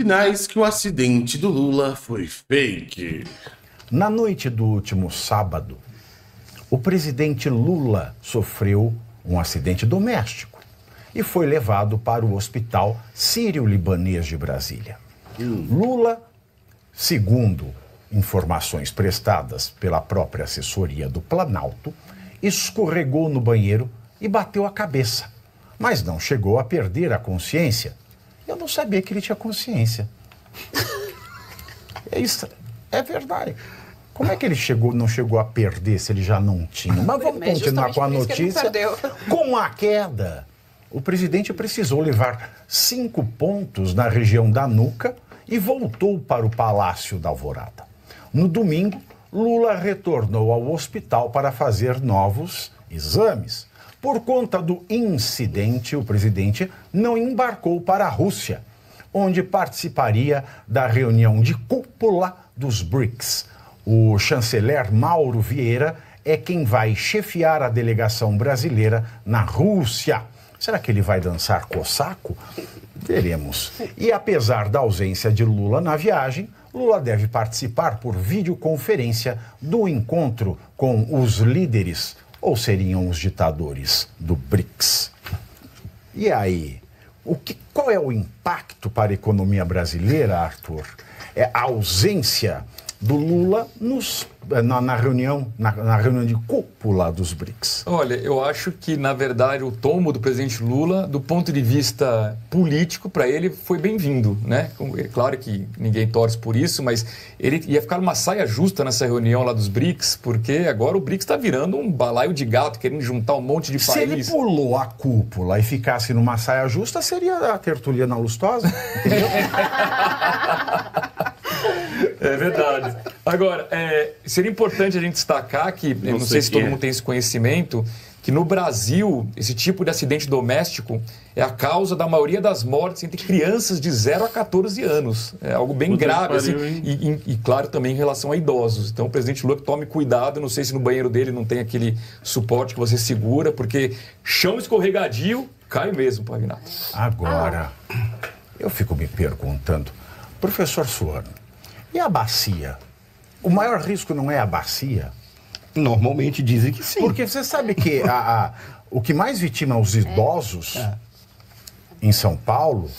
Sinais que o acidente do Lula foi fake. Na noite do último sábado, o presidente Lula sofreu um acidente doméstico e foi levado para o Hospital Sírio-Libanês de Brasília. Lula, segundo informações prestadas pela própria assessoria do Planalto, escorregou no banheiro e bateu a cabeça, mas não chegou a perder a consciência. Eu não sabia que ele tinha consciência. É isso, é verdade. Como é que ele chegou, não chegou a perder se ele já não tinha? Mas vamos Mas continuar com a notícia. Com a queda, o presidente precisou levar cinco pontos na região da nuca e voltou para o Palácio da Alvorada. No domingo, Lula retornou ao hospital para fazer novos exames. Por conta do incidente, o presidente não embarcou para a Rússia, onde participaria da reunião de cúpula dos BRICS. O chanceler Mauro Vieira é quem vai chefiar a delegação brasileira na Rússia. Será que ele vai dançar cossaco? Veremos. E apesar da ausência de Lula na viagem, Lula deve participar por videoconferência do encontro com os líderes, ou seriam os ditadores, do BRICS. E aí, o que, qual é o impacto para a economia brasileira, Arthur? É a ausência do Lula nos, na, na reunião, na, na reunião de cúpula dos BRICS. Olha, eu acho que, na verdade, o tombo do presidente Lula, do ponto de vista político, para ele foi bem-vindo. Né? É claro que ninguém torce por isso, mas ele ia ficar uma saia justa nessa reunião lá dos BRICS, porque agora o BRICS está virando um balaio de gato, querendo juntar um monte de Se ele países. pulou a cúpula e ficasse numa saia justa, seria a tertuliana lustosa, entendeu? É verdade. Agora, é, seria importante a gente destacar que, eu não, sei, sei se todo é. mundo tem esse conhecimento, que no Brasil, esse tipo de acidente doméstico é a causa da maioria das mortes entre crianças de 0 a 14 anos. É algo bem grave, assim, pariu, e, e- e, claro, também em relação a idosos. Então, o presidente Lula tome cuidado, não sei se no banheiro dele não tem aquele suporte que você segura, porque chão escorregadio, cai mesmo, Pagnato. Agora, eu fico me perguntando, professor Suano, e a bacia? O maior risco não é a bacia? Normalmente dizem que sim. Porque você sabe que a- a- o que mais vitima os idosos em São Paulo,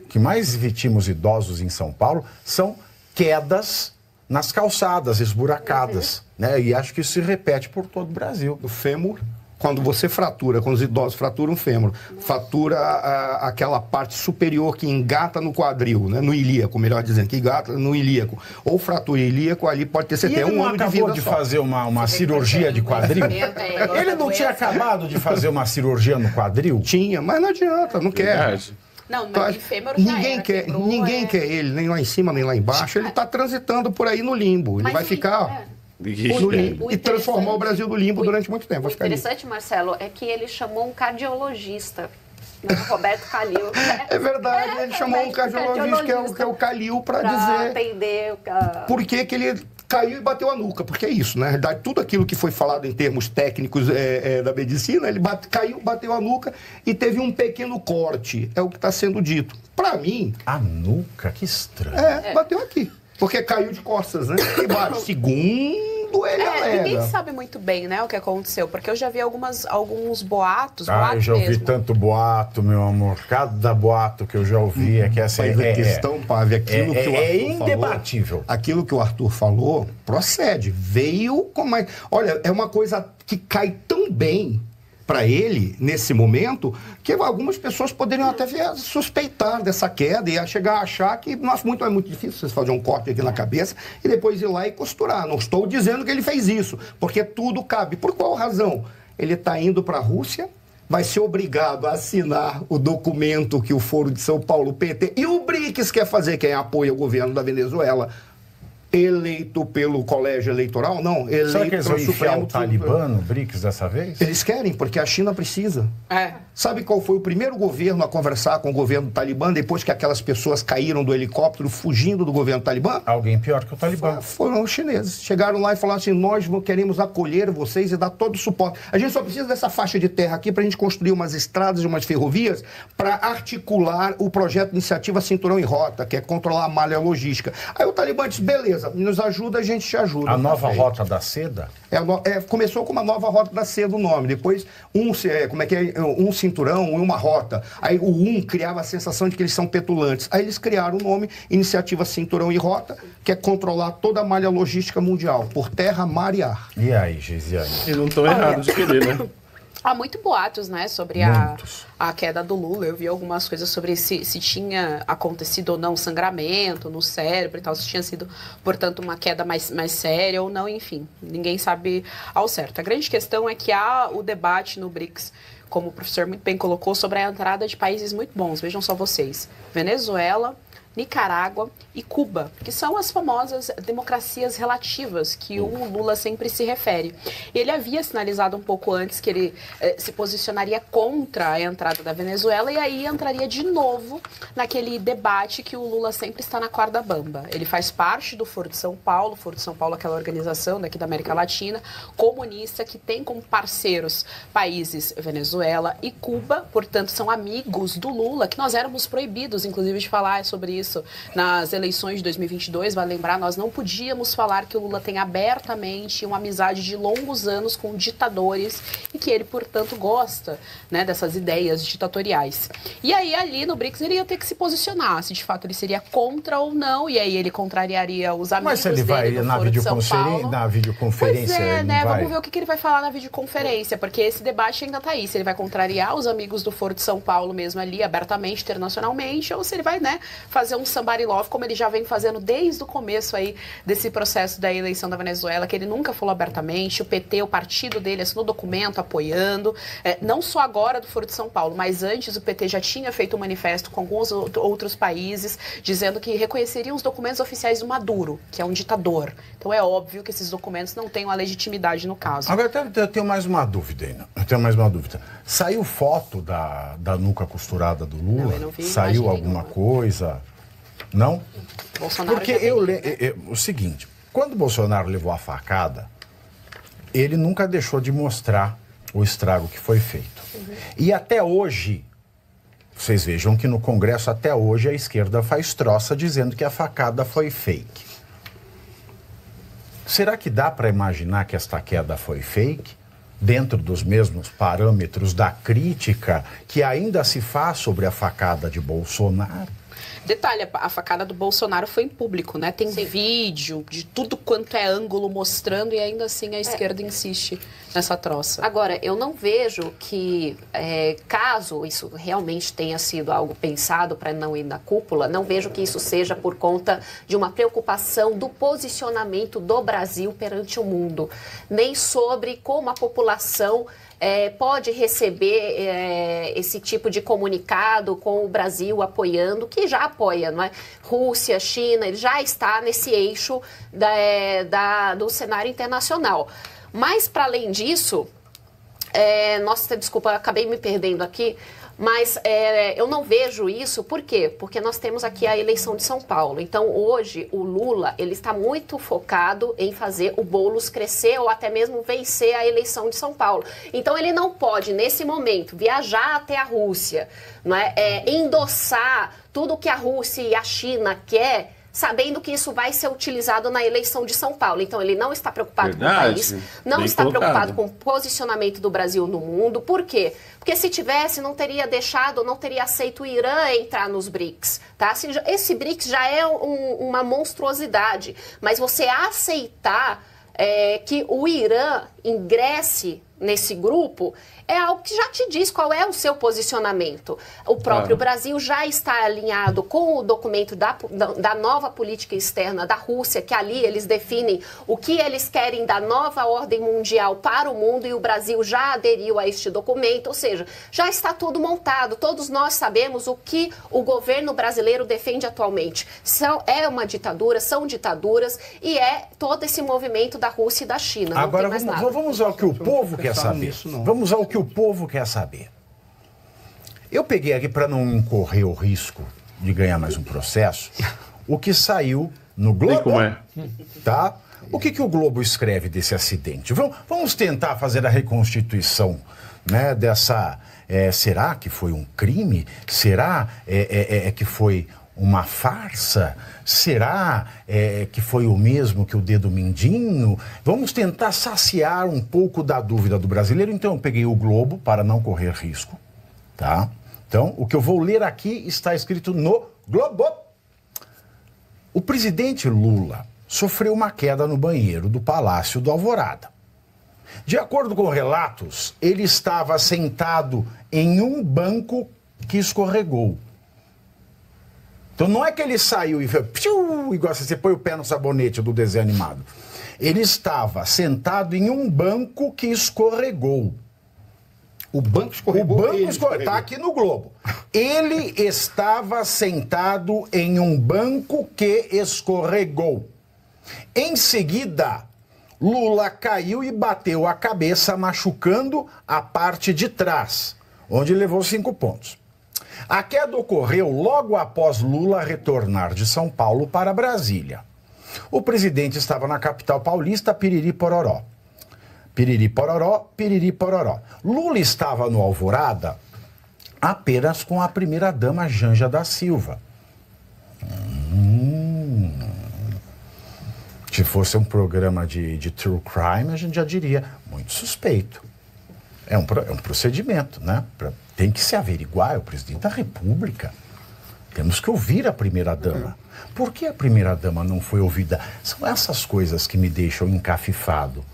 o que mais vitima os idosos em São Paulo são quedas nas calçadas esburacadas. Né? E acho que isso se repete por todo o Brasil. do fêmur, quando você fratura, quando os idosos fraturam o fêmur, fratura a- aquela parte superior que engata no quadril, né? no ilíaco, melhor dizendo, que engata no ilíaco, ou fratura ilíaco, ali pode ter certeza, ele um ano de acabou vida de só. fazer uma, uma cirurgia de quadril? É, Ele não tinha acabado de fazer uma cirurgia no quadril? Tinha, mas não adianta, não quer. Verdade. Não, mas de fêmur já ninguém era, quer, quebrou, ninguém é. quer ele, nem lá em cima, nem lá embaixo. Ele está transitando por aí no limbo. Ele Mas vai o- ficar é. no O- limbo. o E transformar o interessante- Brasil no limbo durante muito tempo. O ficar ali. interessante, Marcelo, é que ele chamou um cardiologista, né, Roberto Calil. É verdade, ele chamou um cardiologista, que é o, que é o Calil, para pra dizer atender. a- por que, que ele caiu e bateu a nuca. Porque é isso, na realidade, tudo aquilo que foi falado em termos técnicos é, é, da medicina, ele bate- caiu, bateu a nuca e teve um pequeno corte. É o que está sendo dito. Para mim, A nuca, que estranho. é, bateu aqui. Porque caiu de costas, né? E bate. Segundo ele É, ninguém alega. sabe muito bem, né, o que aconteceu, porque eu já vi algumas, alguns boatos, Ah, eu boatos já ouvi mesmo. tanto boato, meu amor. Cada boato que eu já ouvi é que essa é, a questão, Pave, aquilo é- que o é Arthur falou, indebatível. aquilo que o Arthur falou procede. Veio como é. Olha, é uma coisa que cai tão bem para ele nesse momento que algumas pessoas poderiam até suspeitar dessa queda e chegar a achar que nossa, muito é muito difícil você fazer um corte aqui na cabeça e depois ir lá e costurar. Não estou dizendo que ele fez isso, porque tudo cabe. Por qual razão? Ele está indo para a Rússia, vai ser obrigado a assinar o documento que o Foro de São Paulo, PT e o BRICS quer fazer, quem apoia o governo da Venezuela, eleito pelo colégio eleitoral, não, eleito Será que eles vão pelo enfiar o Talibã no BRICS dessa vez? Eles querem, porque a China precisa. É. Sabe qual foi o primeiro governo a conversar com o governo talibã depois que aquelas pessoas caíram do helicóptero fugindo do governo talibã? Alguém pior que o Talibã. Foram os chineses. Chegaram lá e falaram assim: nós queremos acolher vocês e dar todo o suporte. A gente só precisa dessa faixa de terra aqui para a gente construir umas estradas e umas ferrovias para articular o projeto de Iniciativa Cinturão e Rota, que é controlar a malha logística. Aí o Talibã disse: beleza, nos ajuda, a gente te ajuda. A Tá nova feito. rota da seda? É, no- é, começou com uma nova rota da seda o nome, depois um, é, como é que é, um cinturão e uma rota. Aí o um criava a sensação de que eles são petulantes. Aí eles criaram o nome Iniciativa Cinturão e Rota, que é controlar toda a malha logística mundial, por terra, mar e ar. E aí, Gisiane? E não estão errados de querer, né? Há muito boatos, né, sobre a, a queda do Lula. Eu vi algumas coisas sobre se, se tinha acontecido ou não sangramento no cérebro e tal, se tinha sido, portanto, uma queda mais, mais séria ou não, enfim. Ninguém sabe ao certo. A grande questão é que há o debate no BRICS, como o professor muito bem colocou, sobre a entrada de países muito bons. Vejam só vocês: Venezuela. Nicarágua e Cuba, que são as famosas democracias relativas que o Lula sempre se refere. Ele havia sinalizado um pouco antes que ele eh, se posicionaria contra a entrada da Venezuela e aí entraria de novo naquele debate que o Lula sempre está na corda bamba. Ele faz parte do Foro de São Paulo, Foro de São Paulo é aquela organização daqui da América Latina, comunista, que tem como parceiros países Venezuela e Cuba, portanto são amigos do Lula, que nós éramos proibidos, inclusive, de falar sobre isso nas eleições de 2022. Vai lembrar, nós não podíamos falar que o Lula tem abertamente uma amizade de longos anos com ditadores e que ele, portanto, gosta né, dessas ideias ditatoriais. E aí, ali no BRICS, ele ia ter que se posicionar, se de fato ele seria contra ou não, e aí ele contrariaria os amigos Mas se ele vai dele na, videoconferen- na videoconferência, Pois é, né? vai... Vamos ver o que, que ele vai falar na videoconferência, porque esse debate ainda tá aí. Se ele vai contrariar os amigos do Foro de São Paulo mesmo ali, abertamente, internacionalmente, ou se ele vai, né, fazer um somebody love, como ele já vem fazendo desde o começo aí desse processo da eleição da Venezuela, que ele nunca falou abertamente. O PT, o partido dele, assinou documento apoiando, é, não só agora do Foro de São Paulo, mas antes o PT já tinha feito um manifesto com alguns out- outros países, dizendo que reconheceriam os documentos oficiais do Maduro, que é um ditador. Então é óbvio que esses documentos não têm uma legitimidade no caso. Agora eu tenho- mais uma dúvida ainda. Eu tenho mais uma dúvida. Saiu foto da, da nuca costurada do Lula? Não, eu não vi Saiu alguma nenhuma. coisa? Não? Bolsonaro Porque eu, le- eu- o seguinte, quando o Bolsonaro levou a facada, ele nunca deixou de mostrar o estrago que foi feito. E até hoje, vocês vejam que no Congresso até hoje a esquerda faz troça dizendo que a facada foi fake. Será que dá para imaginar que esta queda foi fake? Dentro dos mesmos parâmetros da crítica que ainda se faz sobre a facada de Bolsonaro? Detalhe, a facada do Bolsonaro foi em público, né? Tem vídeo de tudo quanto é ângulo mostrando e ainda assim a esquerda insiste nessa troça. Agora, eu não vejo que, é, caso isso realmente tenha sido algo pensado para não ir na cúpula, não vejo que isso seja por conta de uma preocupação do posicionamento do Brasil perante o mundo, nem sobre como a população é, pode receber é, esse tipo de comunicado com o Brasil apoiando, que já apoia, não é? Rússia, China, ele já está nesse eixo da, é, da- do cenário internacional. Mas, para além disso, é, nossa, desculpa, acabei me perdendo aqui, mas é, eu não vejo isso, por quê? Porque nós temos aqui a eleição de São Paulo. Então, hoje, o Lula, ele está muito focado em fazer o Boulos crescer ou até mesmo vencer a eleição de São Paulo. Então, ele não pode, nesse momento, viajar até a Rússia, não é? É, endossar tudo que a Rússia e a China quer sabendo que isso vai ser utilizado na eleição de São Paulo. Então, ele não está preocupado com o Verdade. país, não Bem está colocado. preocupado com o posicionamento do Brasil no mundo. Por quê? Porque se tivesse, não teria deixado, não teria aceito o Irã entrar nos BRICS. Tá? Assim, Esse BRICS já é um- uma monstruosidade. Mas você aceitar é, que o Irã ingresse nesse grupo é algo que já te diz qual é o seu posicionamento. O próprio Brasil já está alinhado com o documento da, da nova política externa da Rússia, que ali eles definem o que eles querem da nova ordem mundial para o mundo e o Brasil já aderiu a este documento, ou seja, já está tudo montado. Todos nós sabemos o que o governo brasileiro defende atualmente. São, é uma ditadura, são ditaduras e é todo esse movimento da Rússia e da China. Agora vamos, vamos ao que o povo quer pensar saber. nisso, não. Vamos ao que o povo quer saber. Eu peguei aqui para não incorrer o risco de ganhar mais um processo, o que saiu no Globo. como é. Tá? O que, que o Globo escreve desse acidente? Vamos, vamos tentar fazer a reconstituição né, dessa. é, será que foi um crime? Será é, é, é, que foi uma farsa? Será é, que foi o mesmo que o dedo mindinho? Vamos tentar saciar um pouco da dúvida do brasileiro. Então eu peguei o Globo para não correr risco, tá? Então o que eu vou ler aqui está escrito no Globo. O presidente Lula sofreu uma queda no banheiro do Palácio do Alvorada. De acordo com relatos, ele estava sentado em um banco que escorregou. Então não é que ele saiu e foi, piu, igual assim, você põe o pé no sabonete do desenho animado. Ele estava sentado em um banco que escorregou. O banco escorregou. O banco escorregou. Está aqui no Globo. Ele estava sentado em um banco que escorregou. Em seguida, Lula caiu e bateu a cabeça, machucando a parte de trás, onde levou cinco pontos. A queda ocorreu logo após Lula retornar de São Paulo para Brasília. O presidente estava na capital paulista, Piriri Pororó. Piriri Pororó, Piriri Pororó. Lula estava no Alvorada apenas com a primeira-dama Janja da Silva. Hum. Se fosse um programa de, de true crime, a gente já diria muito suspeito. É um, é um procedimento, né? Tem que se averiguar, é o presidente da República. Temos que ouvir a primeira-dama. Por que a primeira-dama não foi ouvida? São essas coisas que me deixam encafifado.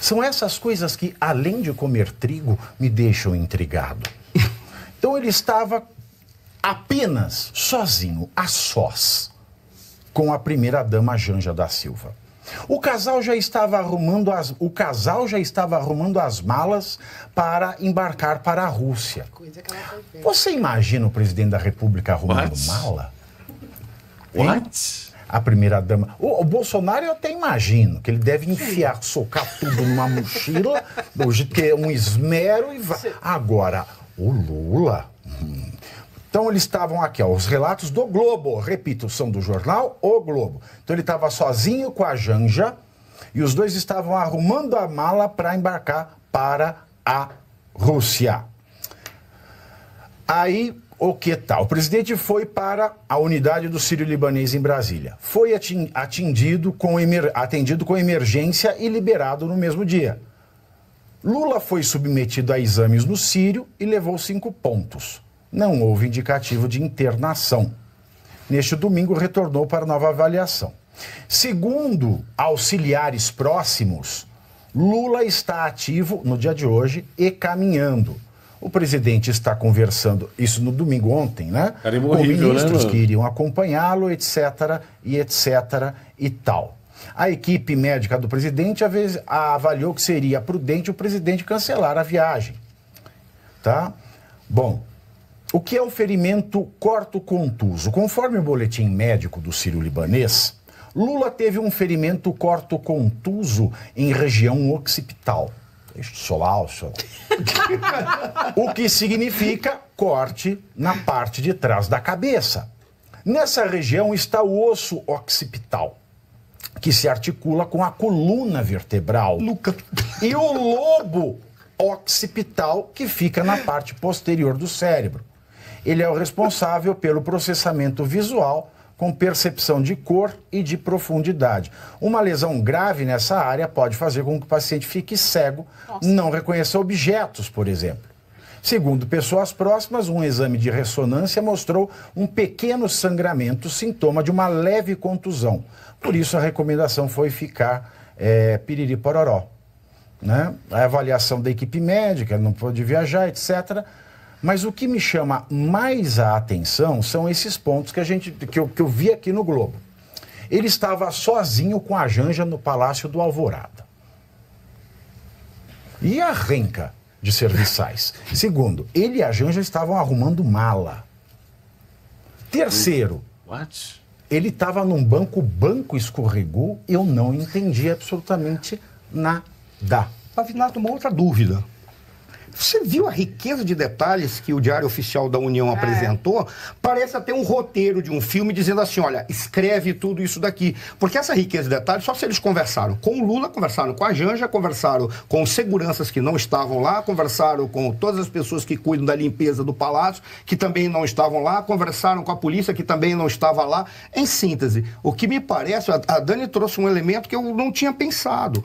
São essas coisas que, além de comer trigo, me deixam intrigado. Então ele estava apenas sozinho, a sós, com a primeira-dama Janja da Silva. O casal já estava arrumando as, o casal já estava arrumando as malas para embarcar para a Rússia. Você imagina o presidente da República arrumando What? mala? Hein? What? A primeira dama. O, o Bolsonaro eu até imagino que ele deve enfiar, socar tudo numa mochila, jeito que é um esmero e vai. Agora, o Lula. hum. Então eles estavam aqui, ó, os relatos do Globo, repito, são do jornal O Globo. Então ele estava sozinho com a Janja e os dois estavam arrumando a mala para embarcar para a Rússia. Aí, o que tal? O presidente foi para a unidade do Sírio-Libanês em Brasília. Foi atendido com, atendido com emergência e liberado no mesmo dia. Lula foi submetido a exames no Sírio e levou cinco pontos. Não houve indicativo de internação. Neste domingo, retornou para nova avaliação. Segundo auxiliares próximos, Lula está ativo no dia de hoje e caminhando. O presidente está conversando, isso no domingo ontem, né? Carimbo Com horrível, né, ministros mano? que iriam acompanhá-lo, etc. e etc. e tal. A equipe médica do presidente avaliou que seria prudente o presidente cancelar a viagem. Tá? Bom, o que é o ferimento corto-contuso? Conforme o boletim médico do Sírio-Libanês, Lula teve um ferimento corto-contuso em região occipital. Solau, solau. o que significa corte na parte de trás da cabeça. Nessa região está o osso occipital, que se articula com a coluna vertebral. E o lobo occipital, que fica na parte posterior do cérebro. Ele é o responsável pelo processamento visual com percepção de cor e de profundidade. Uma lesão grave nessa área pode fazer com que o paciente fique cego, não reconheça objetos, por exemplo. Segundo pessoas próximas, um exame de ressonância mostrou um pequeno sangramento, sintoma de uma leve contusão. Por isso, a recomendação foi ficar é, piriri pororó. né? a avaliação da equipe médica, não pôde viajar, etc. Mas o que me chama mais a atenção são esses pontos que, a gente, que, eu, que eu vi aqui no Globo. Ele estava sozinho com a Janja no Palácio do Alvorada. E a renca de serviçais? Segundo, ele e a Janja estavam arrumando mala. Terceiro, What? ele estava num banco, o banco escorregou, eu não entendi absolutamente nada. Pavinato, uma outra dúvida. Você viu a riqueza de detalhes que o Diário Oficial da União É. apresentou? Parece até um roteiro de um filme dizendo assim: olha, escreve tudo isso daqui. Porque essa riqueza de detalhes, só se eles conversaram com o Lula, conversaram com a Janja, conversaram com seguranças que não estavam lá, conversaram com todas as pessoas que cuidam da limpeza do palácio, que também não estavam lá, conversaram com a polícia, que também não estava lá. Em síntese, o que me parece, a Dani trouxe um elemento que eu não tinha pensado.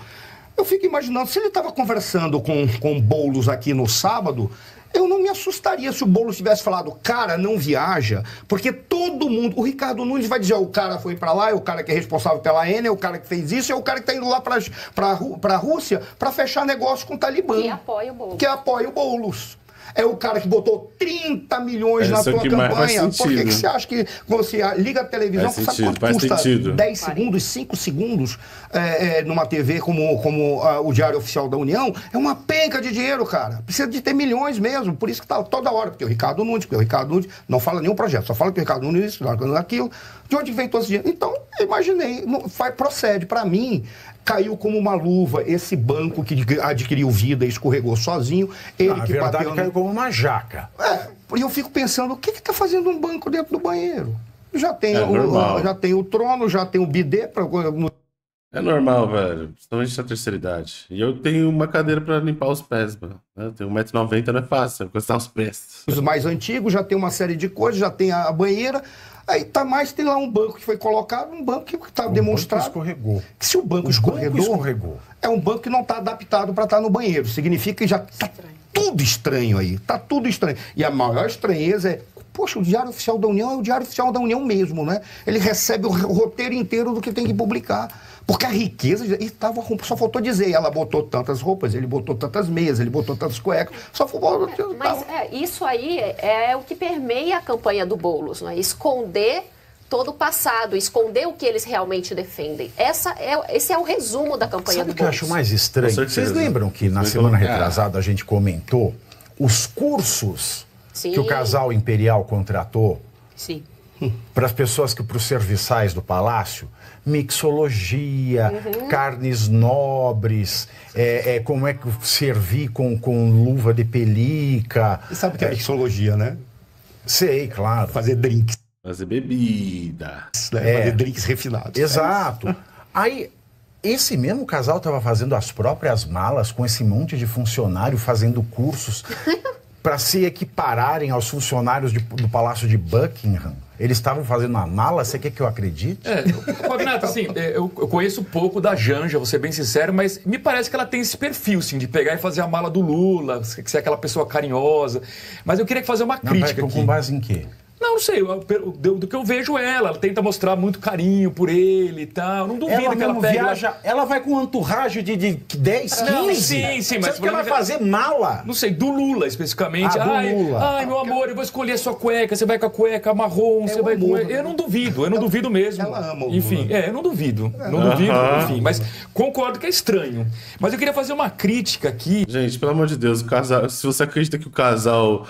Eu fico imaginando, se ele estava conversando com, com Boulos aqui no sábado, eu não me assustaria se o Boulos tivesse falado, cara, não viaja, porque todo mundo, o Ricardo Nunes vai dizer, o cara foi para lá, é o cara que é responsável pela Eni, é o cara que fez isso, é o cara que está indo lá para a Rússia para fechar negócio com o Talibã. Que apoia o Boulos. Que apoia o Boulos. É o cara que botou 30 milhões na é o tua campanha. Por que, que você acha que você liga a televisão, Faz sabe sentido, quanto faz custa sentido. 10 segundos, 5 segundos é, é, numa TV como, como o Diário Oficial da União? É uma penca de dinheiro, cara. Precisa de ter milhões mesmo. Por isso que tá toda hora. Porque o Ricardo Nunes, porque o Ricardo Nunes não fala nenhum projeto, só fala que o Ricardo Nunes aquilo. De onde vem todo esse dinheiro? Então, imaginei, não, vai, procede. Para mim, caiu como uma luva esse banco que adquiriu vida e escorregou sozinho. Ele Na que verdade, bateu no- caiu como uma jaca. é, e eu fico pensando, o que está fazendo um banco dentro do banheiro? Já tem, É o, já tem o trono, já tem o bidê para É normal, velho. Principalmente na terceira idade. E eu tenho uma cadeira pra limpar os pés, mano. Eu tenho 1,90m, não é fácil. Encostar os pés. os mais antigos, já tem uma série de coisas, já tem a banheira. Aí tá mais, tem lá um banco que foi colocado, um banco que está O banco demonstrado escorregou. que se o banco O escorregou, banco escorregou. é um banco que não está adaptado para estar no banheiro. Significa que já tá tudo estranho aí. Tá tudo estranho. E a maior estranheza é, poxa, o Diário Oficial da União é o Diário Oficial da União mesmo, né? Ele recebe o roteiro inteiro do que tem que publicar. Porque a riqueza. E tava, só faltou dizer, ela botou tantas roupas, ele botou tantas meias, ele botou tantas cuecas. Só faltou. Mas é, isso aí é, é o que permeia a campanha do Boulos, não é? Esconder todo o passado, esconder o que eles realmente defendem. Essa é, esse é o resumo da campanha Sabe do o que eu acho mais estranho? Vocês lembram que na semana retrasada a gente comentou os cursos Sim. que o casal imperial contratou Sim. Para as pessoas que para os serviçais do palácio? Mixologia, Uhum. carnes nobres, é, é, como é que servir com, com luva de pelica. E sabe o que é mixologia, né? Sei, claro. Fazer drinks, Fazer bebida. né? É. Fazer drinks refinados. Exato. Aí, esse mesmo casal estava fazendo as próprias malas com esse monte de funcionário fazendo cursos para se equipararem aos funcionários de- do Palácio de Buckingham. Eles estavam fazendo a mala, você quer que eu acredite? É, Pavinato, assim, é, eu, eu conheço pouco da Janja, vou ser bem sincero, mas me parece que ela tem esse perfil, assim, de pegar e fazer a mala do Lula, ser aquela pessoa carinhosa. Mas eu queria fazer uma Não, crítica aqui. com base em quê? Não, não sei, eu- eu- do, do que eu vejo ela, ela tenta mostrar muito carinho por ele e tal. Não duvido Ela que ela lá- viaja, ela vai com um entourage de, de 10, 15. Não, sim, sim, mas Você acha que ela vai é- fazer mala? Não sei, do Lula especificamente. Ah, do ai, Lula. ai, meu amor, eu vou escolher a sua cueca, você vai com a cueca marrom, você o vai com. Eu não duvido, eu não duvido mesmo. ela ama o Enfim, Lula. é, eu não duvido. Não duvido, enfim. Mas concordo que é estranho. Mas eu queria fazer uma crítica aqui. Gente, pelo amor de Deus, o casal, se você acredita que o casal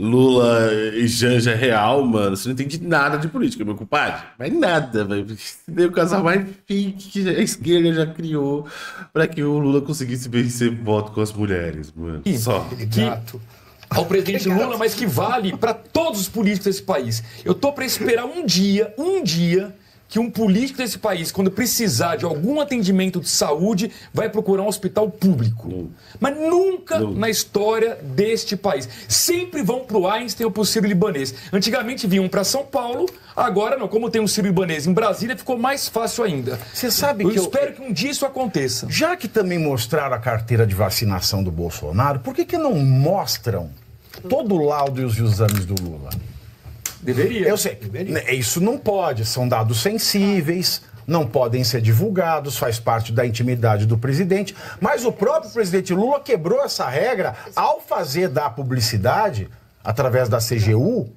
Lula e Janja é real, mano, você não entende nada de política, meu compadre. Mas nada, velho. Daí é o casal mais fake que a esquerda já criou pra que o Lula conseguisse vencer voto com as mulheres, mano. Só. que Gato. ao presidente Lula, mas que vale para todos os políticos desse país. Eu tô para esperar um dia, um dia que um político desse país, quando precisar de algum atendimento de saúde, vai procurar um hospital público. Mas nunca Não. na história deste país. Sempre vão pro Einstein ou pro Ciro Libanês. Antigamente vinham para São Paulo, agora não. Como tem um Ciro Libanês em Brasília, ficou mais fácil ainda. Você sabe eu que eu- espero que um dia isso aconteça. Já que também mostraram a carteira de vacinação do Bolsonaro, por que, que não mostram todo o laudo e os exames do Lula? Deveria. Eu sei, né, isso não pode, são dados sensíveis. não podem ser divulgados, faz parte da intimidade do presidente. Mas o próprio presidente Lula quebrou essa regra ao fazer da publicidade, através da CGU,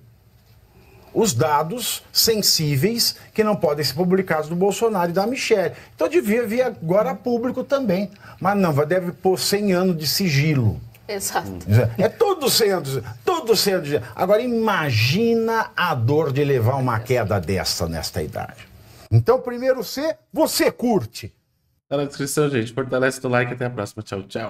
os dados sensíveis que não podem ser publicados do Bolsonaro e da Michelle. Então devia vir agora público também. Mas não, vai- deve pôr 100 anos de sigilo. Exato. É tudo sendo, tudo sendo. Agora imagina a dor de levar uma queda dessa nesta idade. Então, primeiro C, você curte. Tá na descrição, gente. Fortalece no like. Até a próxima. Tchau, tchau.